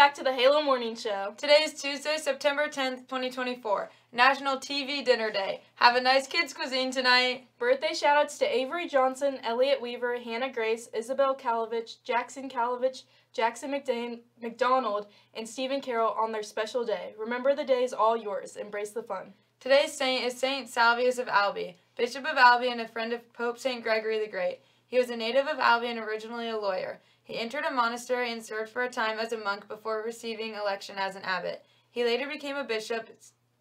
back to the Halo Morning Show. Today is Tuesday, September 10th, 2024, National TV Dinner Day. Have a nice kids' cuisine tonight. Birthday shoutouts to Avery Johnson, Elliot Weaver, Hannah Grace, Isabel Kalovich, Jackson Kalovich, Jackson McDane, McDonald, and Stephen Carroll on their special day. Remember the day is all yours. Embrace the fun. Today's saint is Saint Salvius of Albi, Bishop of Albi and a friend of Pope Saint Gregory the Great. He was a native of Albi and originally a lawyer. He entered a monastery and served for a time as a monk before receiving election as an abbot. He later became a bishop,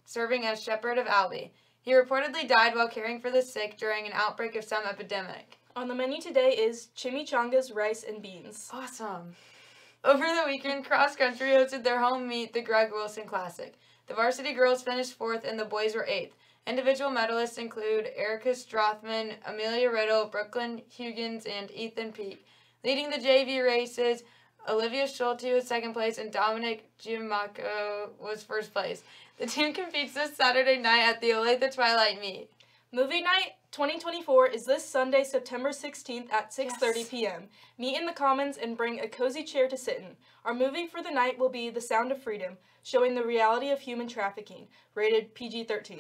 serving as shepherd of Albi. He reportedly died while caring for the sick during an outbreak of some epidemic. On the menu today is chimichangas, rice, and beans. Awesome. Over the weekend, cross country hosted their home meet, the Greg Wilson Classic. The varsity girls finished fourth and the boys were eighth. Individual medalists include Erica Strothman, Amelia Riddle, Brooklyn Huggins, and Ethan Peak. Leading the JV races, Olivia Schulte was second place and Dominic Giamacco was first place. The team competes this Saturday night at the Olathe Twilight Meet. Movie Night 2024 is this Sunday, September 16th at 6:30 Yes. p.m. Meet in the Commons and bring a cozy chair to sit in. Our movie for the night will be The Sound of Freedom, showing the reality of human trafficking, rated PG-13.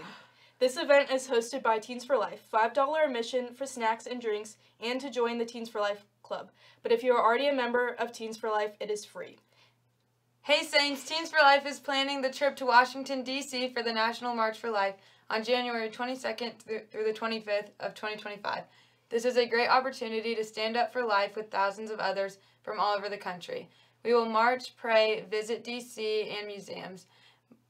This event is hosted by Teens for Life. $5 admission for snacks and drinks and to join the Teens for Life club. But if you are already a member of Teens for Life, it is free. Hey Saints, Teens for Life is planning the trip to Washington, D.C. for the National March for Life on January 22nd through the 25th of 2025. This is a great opportunity to stand up for life with thousands of others from all over the country. We will march, pray, visit D.C. and museums,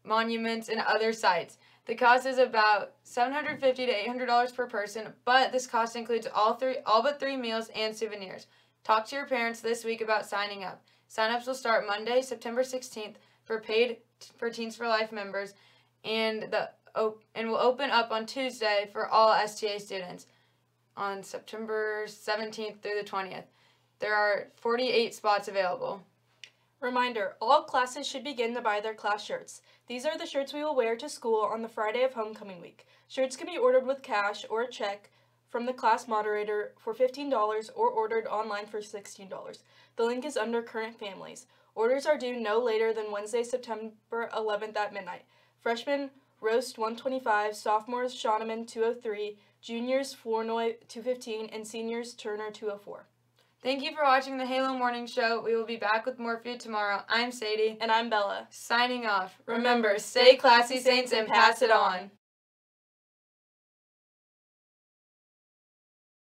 monuments, and other sites. The cost is about 750 to $800 per person, but this cost includes all three, all but three meals and souvenirs. Talk to your parents this week about signing up. Signups will start Monday, September 16th for paid for Teens for Life members and the and will open up on Tuesday for all STA students on September 17th through the 20th. There are 48 spots available. Reminder, all classes should begin to buy their class shirts. These are the shirts we will wear to school on the Friday of homecoming week. Shirts can be ordered with cash or a check from the class moderator for $15 or ordered online for $16. The link is under current families. Orders are due no later than Wednesday, September 11th at midnight. Freshmen, Roast 125, sophomores, Shawneman 203, juniors, Flournoy 215, and seniors, Turner 204. Thank you for watching the Halo Morning Show. We will be back with more for you tomorrow. I'm Sadie. And I'm Bella. Signing off. Remember, stay classy, Saints, and pass it on.